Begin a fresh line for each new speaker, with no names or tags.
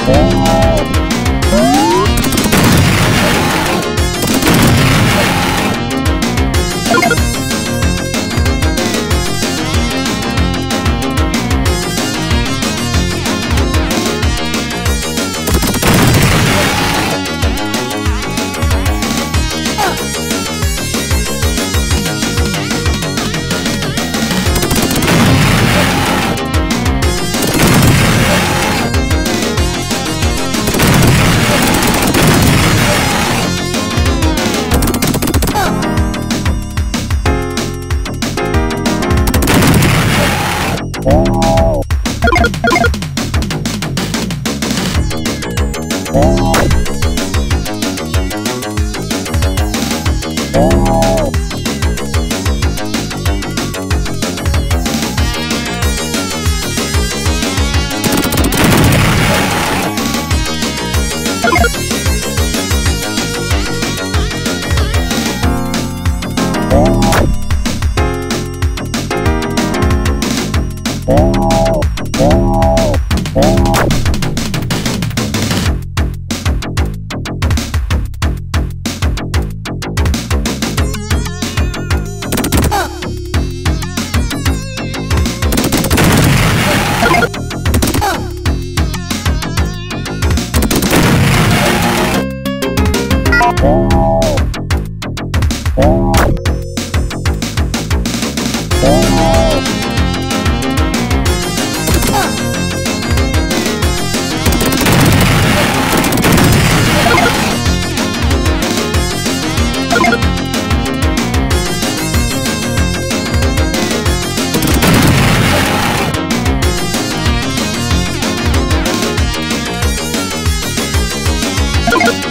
Thank you. Oh.
Bye.
ん